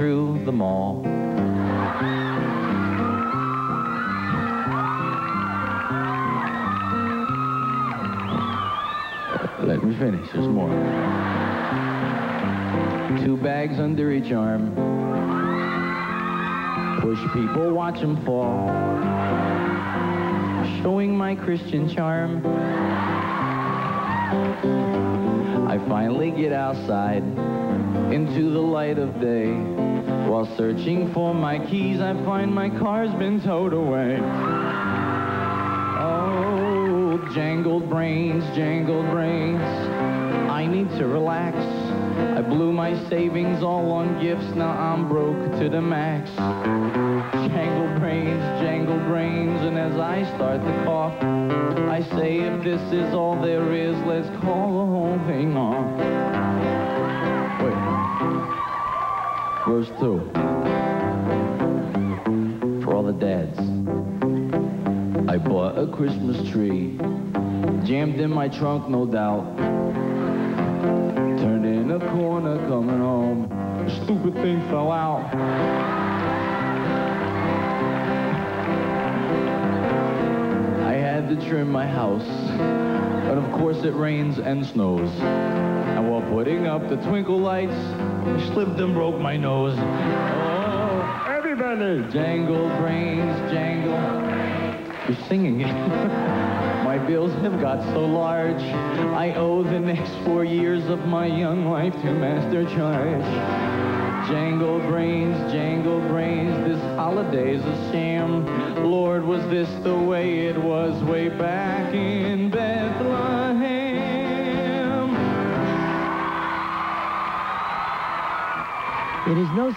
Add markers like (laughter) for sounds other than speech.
through the mall. Let me finish, there's more. Two bags under each arm. Push people, watch them fall. Showing my Christian charm. I finally get outside into the light of day. While searching for my keys, I find my car's been towed away. Oh, jangled brains, jangled brains. I need to relax. I blew my savings all on gifts, now I'm broke to the max. Jangled brains, jangled brains, and as I start to cough, I say if this is all there is, let's call the whole thing off. For all the dads. I bought a Christmas tree, jammed in my trunk, no doubt. Turned in a corner coming home, stupid thing fell out. I had to trim my house, but of course it rains and snows. Putting up the twinkle lights, I slipped and broke my nose. Oh, everybody! Jangle brains, jangle. You're singing it. (laughs) my bills have got so large, I owe the next four years of my young life to Master Charge. Jangle brains, jangle brains, this holiday's a sham. Lord, was this the way it was way back in It is no